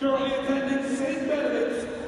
currently attending St. Benedict's,